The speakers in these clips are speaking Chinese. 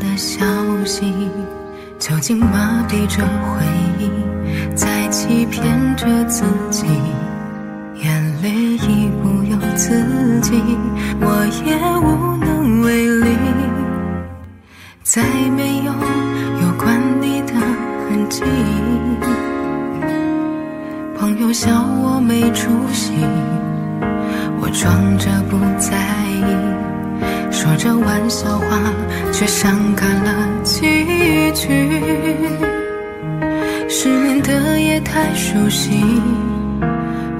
的消息，究竟麻痹着回忆，在欺骗着自己，眼泪已不由自己，我也无能为力，再没有有关你的痕迹。朋友笑我没出息，我装着不在意，着玩笑话，却伤感了几句。失眠的夜太熟悉，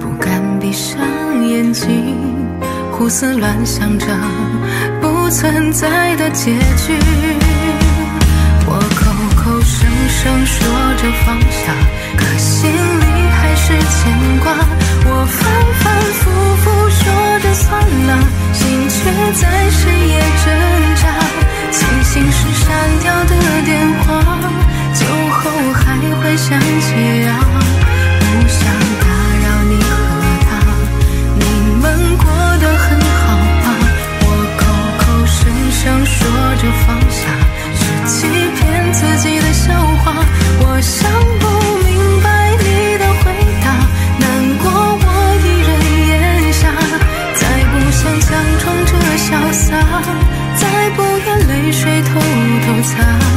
不敢闭上眼睛，胡思乱想着不存在的结局。我口口声声说着放下，可心里还是牵挂。水偷偷擦。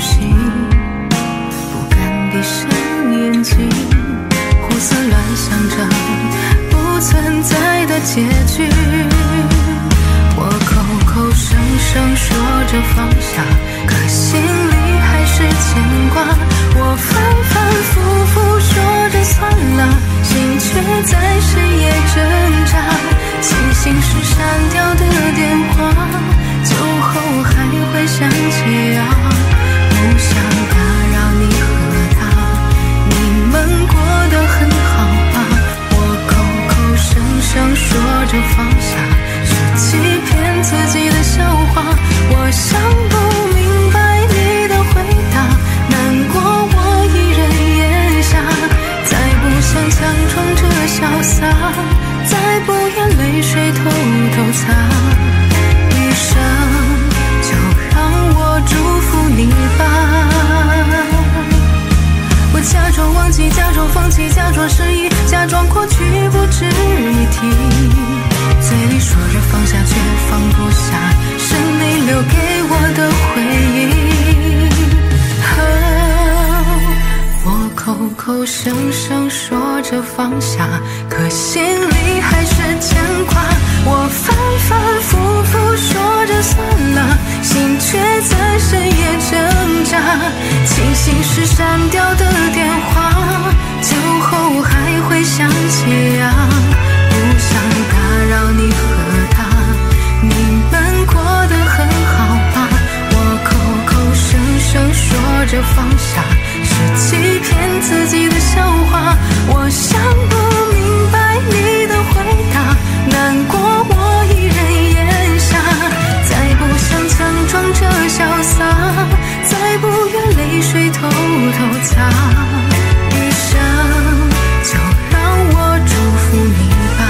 不敢闭上眼睛，胡思乱想着不存在的结局。我口口声声说着放下，可心里还是牵挂。偷偷擦。余生就让我祝福你吧。我假装忘记，假装放弃，假装失忆，假装过去不值一提。嘴里说着放下，却放不下，是你留给我的回忆。我口口声声说着放下，可心里还是牵挂。我反反复复说着算了，心却在深夜挣扎。庆幸是删掉的电话，酒后还会想起啊。装着潇洒再不愿泪水偷偷擦一生就让我祝福你吧